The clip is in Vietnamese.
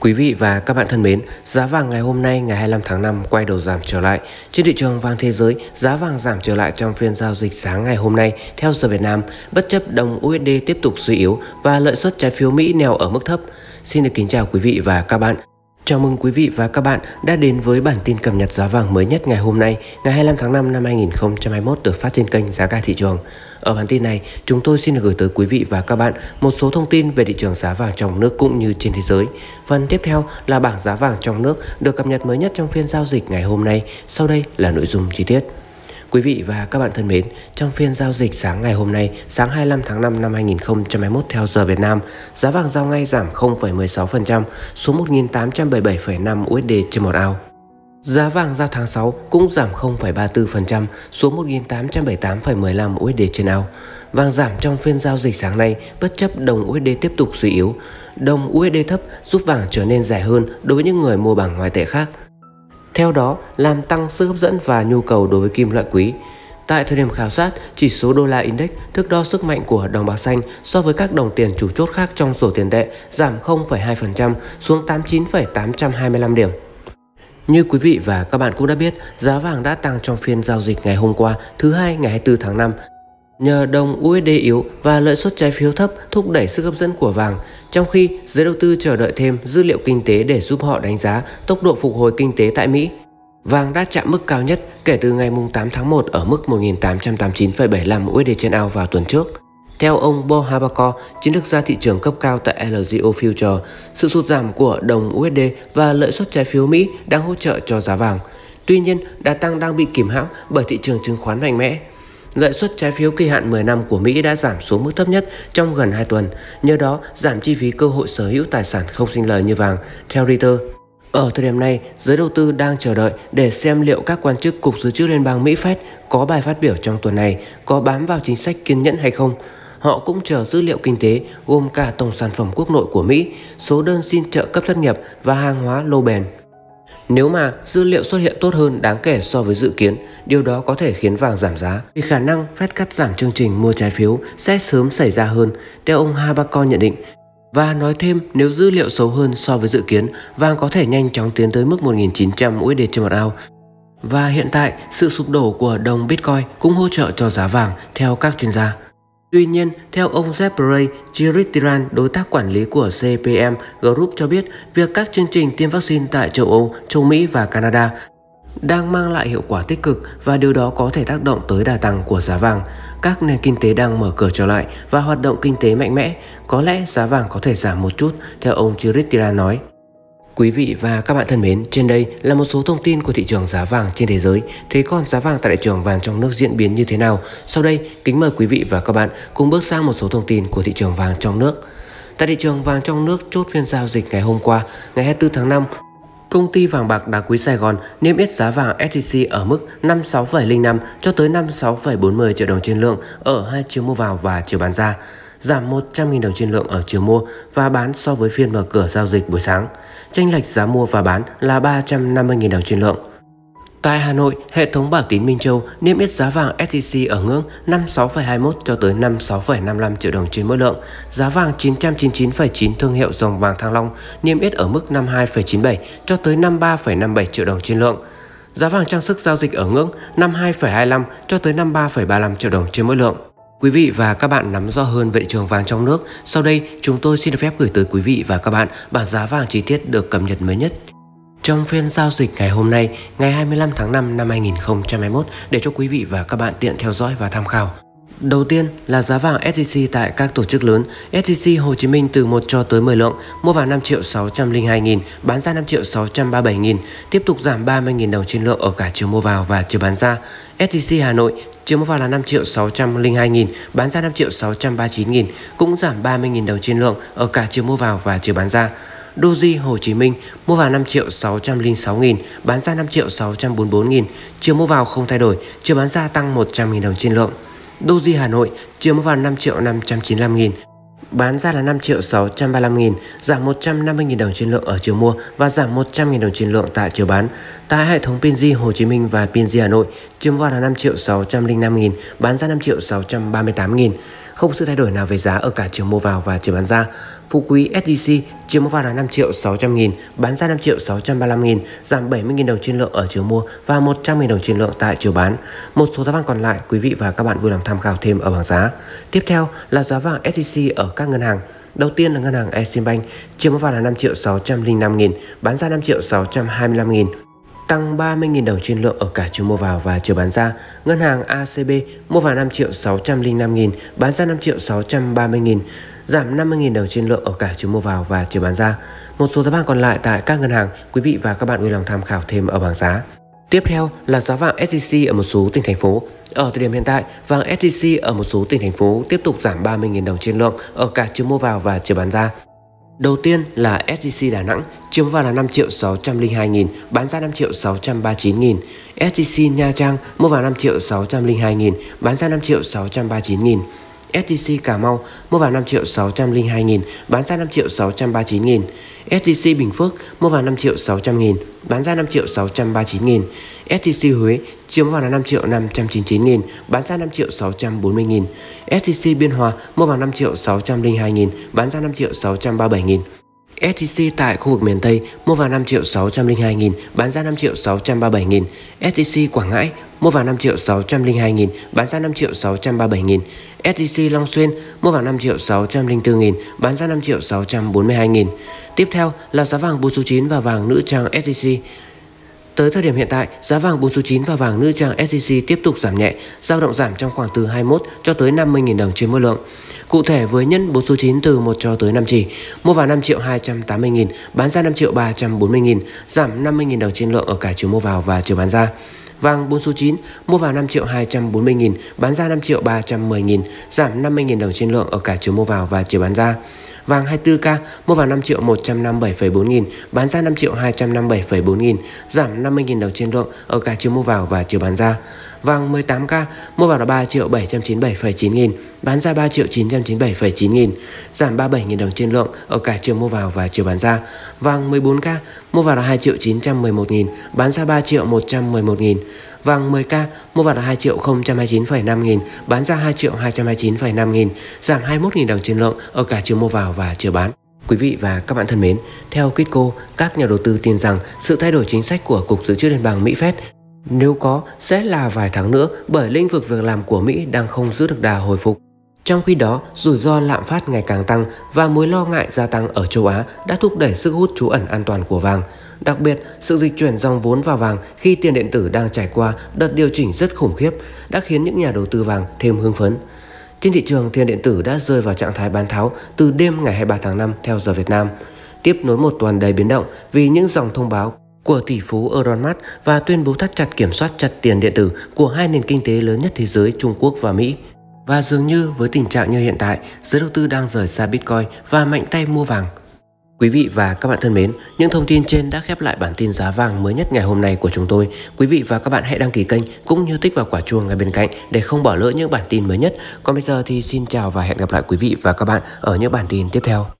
Quý vị và các bạn thân mến, giá vàng ngày hôm nay ngày 25 tháng 5 quay đầu giảm trở lại. Trên thị trường vàng thế giới, giá vàng giảm trở lại trong phiên giao dịch sáng ngày hôm nay theo giờ Việt Nam, bất chấp đồng USD tiếp tục suy yếu và lợi suất trái phiếu Mỹ neo ở mức thấp. Xin được kính chào quý vị và các bạn. Chào mừng quý vị và các bạn đã đến với bản tin cập nhật giá vàng mới nhất ngày hôm nay, ngày 25 tháng 5 năm 2021 được phát trên kênh Giá cả thị trường. Ở bản tin này, chúng tôi xin được gửi tới quý vị và các bạn một số thông tin về thị trường giá vàng trong nước cũng như trên thế giới. Phần tiếp theo là bảng giá vàng trong nước được cập nhật mới nhất trong phiên giao dịch ngày hôm nay. Sau đây là nội dung chi tiết. Quý vị và các bạn thân mến, trong phiên giao dịch sáng ngày hôm nay, sáng 25 tháng 5 năm 2021 theo giờ Việt Nam, giá vàng giao ngay giảm 0,16% xuống 1.877,5 USD trên một ao. Giá vàng giao tháng 6 cũng giảm 0,34% xuống 1.878,15 USD trên ao. Vàng giảm trong phiên giao dịch sáng nay bất chấp đồng USD tiếp tục suy yếu. Đồng USD thấp giúp vàng trở nên rẻ hơn đối với những người mua bằng ngoại tệ khác. Theo đó, làm tăng sức hấp dẫn và nhu cầu đối với kim loại quý. Tại thời điểm khảo sát, chỉ số đô la index thước đo sức mạnh của đồng bạc xanh so với các đồng tiền chủ chốt khác trong sổ tiền tệ giảm 0,2% xuống 89,825 điểm. Như quý vị và các bạn cũng đã biết, giá vàng đã tăng trong phiên giao dịch ngày hôm qua, thứ hai ngày 24 tháng 5. Nhờ đồng USD yếu và lợi suất trái phiếu thấp thúc đẩy sức hấp dẫn của vàng, trong khi giới đầu tư chờ đợi thêm dữ liệu kinh tế để giúp họ đánh giá tốc độ phục hồi kinh tế tại Mỹ. Vàng đã chạm mức cao nhất kể từ ngày 8 tháng 1 ở mức 1.889,75 USD trên ao vào tuần trước. Theo ông Bo Habaco, chiến lược gia thị trường cấp cao tại LGO Future, sự sụt giảm của đồng USD và lợi suất trái phiếu Mỹ đang hỗ trợ cho giá vàng. Tuy nhiên, đà tăng đang bị kìm hãm bởi thị trường chứng khoán mạnh mẽ. Lợi suất trái phiếu kỳ hạn 10 năm của Mỹ đã giảm xuống mức thấp nhất trong gần 2 tuần, nhờ đó giảm chi phí cơ hội sở hữu tài sản không sinh lời như vàng, theo Reuters. Ở thời điểm này, giới đầu tư đang chờ đợi để xem liệu các quan chức Cục Dự trữ Liên bang Mỹ Fed có bài phát biểu trong tuần này có bám vào chính sách kiên nhẫn hay không. Họ cũng chờ dữ liệu kinh tế gồm cả tổng sản phẩm quốc nội của Mỹ, số đơn xin trợ cấp thất nghiệp và hàng hóa lô bền. Nếu mà dữ liệu xuất hiện tốt hơn đáng kể so với dự kiến, điều đó có thể khiến vàng giảm giá vì khả năng Fed cắt giảm chương trình mua trái phiếu sẽ sớm xảy ra hơn, theo ông Habakon nhận định. Và nói thêm, nếu dữ liệu xấu hơn so với dự kiến, vàng có thể nhanh chóng tiến tới mức 1.900 USD trên một ao. Và hiện tại, sự sụp đổ của đồng Bitcoin cũng hỗ trợ cho giá vàng theo các chuyên gia. Tuy nhiên, theo ông Jeff Chiritiran, đối tác quản lý của CPM Group cho biết việc các chương trình tiêm vaccine tại châu Âu, châu Mỹ và Canada đang mang lại hiệu quả tích cực và điều đó có thể tác động tới đà tăng của giá vàng. Các nền kinh tế đang mở cửa trở lại và hoạt động kinh tế mạnh mẽ, có lẽ giá vàng có thể giảm một chút, theo ông Chiritiran nói. Quý vị và các bạn thân mến, trên đây là một số thông tin của thị trường giá vàng trên thế giới. Thế còn giá vàng tại thị trường vàng trong nước diễn biến như thế nào? Sau đây, kính mời quý vị và các bạn cùng bước sang một số thông tin của thị trường vàng trong nước. Tại thị trường vàng trong nước chốt phiên giao dịch ngày hôm qua, ngày 24 tháng 5, Công ty vàng bạc đá quý Sài Gòn niêm yết giá vàng SJC ở mức 56,05 cho tới 56,40 triệu đồng trên lượng ở hai chiều mua vào và chiều bán ra giảm 100.000 đồng trên lượng ở chiều mua và bán so với phiên mở cửa giao dịch buổi sáng. Chênh lệch giá mua và bán là 350.000 đồng trên lượng. Tại Hà Nội, hệ thống bảo tín Minh Châu niêm yết giá vàng SJC ở ngưỡng 56,21 cho tới 56,55 triệu đồng trên mỗi lượng. Giá vàng 999,9 thương hiệu dòng vàng Thăng Long niêm yết ở mức 52,97 cho tới 53,57 triệu đồng trên lượng. Giá vàng trang sức giao dịch ở ngưỡng 52,25 cho tới 53,35 triệu đồng trên mỗi lượng. Quý vị và các bạn nắm rõ hơn về thị trường vàng trong nước, sau đây chúng tôi xin được phép gửi tới quý vị và các bạn bảng giá vàng chi tiết được cập nhật mới nhất trong phiên giao dịch ngày hôm nay, ngày 25 tháng 5 năm 2021 để cho quý vị và các bạn tiện theo dõi và tham khảo. Đầu tiên là giá vàng SJC tại các tổ chức lớn. SJC Hồ Chí Minh từ 1 cho tới 10 lượng, mua vào 5 triệu 602 nghìn, bán ra 5 triệu 637 nghìn, tiếp tục giảm 30 nghìn đồng trên lượng ở cả chiều mua vào và chiều bán ra. SJC Hà Nội chiều mua vào là 5 triệu 602 nghìn, bán ra 5 triệu 639 nghìn, cũng giảm 30 nghìn đồng trên lượng ở cả chiều mua vào và chiều bán ra. Doji Hồ Chí Minh mua vào 5 triệu 606 nghìn, bán ra 5 triệu 644 nghìn, chiều mua vào không thay đổi, chiều bán ra tăng 100 nghìn đồng trên lượng. Doji Hà Nội chiều mua vào 5 triệu 595 nghìn, bán ra là 5 triệu 635 nghìn, giảm 150 nghìn đồng trên lượng ở chiều mua và giảm 100 nghìn đồng trên lượng tại chiều bán. Tại hệ thống Pinji Hồ Chí Minh và Pinji Hà Nội, chiều mua vào là 5 triệu 605 nghìn, bán ra 5 triệu 638 nghìn không sự thay đổi nào về giá ở cả chiều mua vào và chiều bán ra. Phú Quý SJC chiều mua vào là 5 triệu 600 nghìn, bán ra 5 triệu 635 nghìn, giảm 70 nghìn đồng trên lượng ở chiều mua và 100 nghìn đồng trên lượng tại chiều bán. Một số giá vàng còn lại quý vị và các bạn vui lòng tham khảo thêm ở bảng giá. Tiếp theo là giá vàng SJC ở các ngân hàng. Đầu tiên là ngân hàng Eximbank, chiều mua vào là 5 triệu 605 nghìn, bán ra 5 triệu 625 nghìn, tăng 30.000 đồng trên lượng ở cả chiều mua vào và chiều bán ra. Ngân hàng ACB mua vào 5 triệu 605 nghìn, bán ra 5 triệu 630 nghìn, giảm 50.000 đồng trên lượng ở cả chiều mua vào và chiều bán ra. Một số giá vàng còn lại tại các ngân hàng, quý vị và các bạn vui lòng tham khảo thêm ở bảng giá. Tiếp theo là giá vàng SJC ở một số tỉnh thành phố. Ở thời điểm hiện tại, vàng SJC ở một số tỉnh thành phố tiếp tục giảm 30.000 đồng trên lượng ở cả chiều mua vào và chiều bán ra. Đầu tiên là STC Đà Nẵng, chiếm vào là 5 triệu 602 nghìn, bán ra 5 triệu 639 nghìn. STC Nha Trang mua vào 5 triệu 602 nghìn, bán ra 5 triệu 639 nghìn. STC Cà Mau mua vào 5 triệu 602 nghìn, bán ra 5 triệu 639 nghìn. STC Bình Phước mua vào 5 triệu 600 nghìn, bán ra 5 triệu 639 nghìn. STC Huế chiếm vào là 5 triệu 599 nghìn, bán ra 5 triệu 640 nghìn. STC Biên Hòa mua vào 5 triệu 602 nghìn, bán ra 5 triệu 637 nghìn. STC tại khu vực miền Tây mua vào 5 triệu 602 nghìn, bán ra 5 triệu 637 nghìn. STC Quảng Ngãi mua vào 5 triệu 602 nghìn, bán ra 5 triệu 637 nghìn. STC Long Xuyên mua vào 5 triệu 604 nghìn, bán ra 5 triệu 642 nghìn. Tiếp theo là giá vàng bù số 9 và vàng nữ trang STC. Tới thời điểm hiện tại, giá vàng 4 số 9 và vàng nữ trang SJC tiếp tục giảm nhẹ, dao động giảm trong khoảng từ 21 cho tới 50.000 đồng trên mỗi lượng. Cụ thể với nhân 4 số 9 từ 1 cho tới 5 chỉ, mua vào 5 triệu 280 nghìn, bán ra 5 triệu 340 nghìn, giảm 50 nghìn đồng trên lượng ở cả chiều mua vào và chiều bán ra. Vàng 4 số 9 mua vào 5 triệu 240 nghìn, bán ra 5 triệu 310 nghìn, giảm 50 nghìn đồng trên lượng ở cả chiều mua vào và chiều bán ra. Vàng 24K mua vào 5 triệu 157,4 nghìn, bán ra 5 triệu 257,4 nghìn, giảm 50 nghìn đồng trên lượng ở cả chiều mua vào và chiều bán ra. Vàng 18K mua vào là 3 triệu 797,9 nghìn, bán ra 3 triệu 997,9 nghìn, giảm 37 nghìn đồng trên lượng ở cả chiều mua vào và chiều bán ra. Vàng 14K mua vào là 2 triệu 911 nghìn, bán ra 3 triệu 111 nghìn. Vàng 10K mua vào là 2 triệu 029,5 nghìn, bán ra 2 triệu 229,5 nghìn, giảm 21 nghìn đồng trên lượng ở cả chiều mua vào và chiều bán. Quý vị và các bạn thân mến, theo Kitco, các nhà đầu tư tin rằng sự thay đổi chính sách của Cục Dự trữ Liên bang Mỹ Fed nếu có sẽ là vài tháng nữa bởi lĩnh vực việc làm của Mỹ đang không giữ được đà hồi phục. Trong khi đó, rủi ro lạm phát ngày càng tăng và mối lo ngại gia tăng ở châu Á đã thúc đẩy sức hút trú ẩn an toàn của vàng. Đặc biệt, sự dịch chuyển dòng vốn vào vàng khi tiền điện tử đang trải qua đợt điều chỉnh rất khủng khiếp đã khiến những nhà đầu tư vàng thêm hưng phấn. Trên thị trường, tiền điện tử đã rơi vào trạng thái bán tháo từ đêm ngày 23 tháng 5 theo giờ Việt Nam, tiếp nối một tuần đầy biến động vì những dòng thông báo của tỷ phú Elon Musk và tuyên bố thắt chặt kiểm soát chặt tiền điện tử của hai nền kinh tế lớn nhất thế giới Trung Quốc và Mỹ. Và dường như với tình trạng như hiện tại, giới đầu tư đang rời xa Bitcoin và mạnh tay mua vàng. Quý vị và các bạn thân mến, những thông tin trên đã khép lại bản tin giá vàng mới nhất ngày hôm nay của chúng tôi. Quý vị và các bạn hãy đăng ký kênh cũng như tích vào quả chuông ngay bên cạnh để không bỏ lỡ những bản tin mới nhất. Còn bây giờ thì xin chào và hẹn gặp lại quý vị và các bạn ở những bản tin tiếp theo.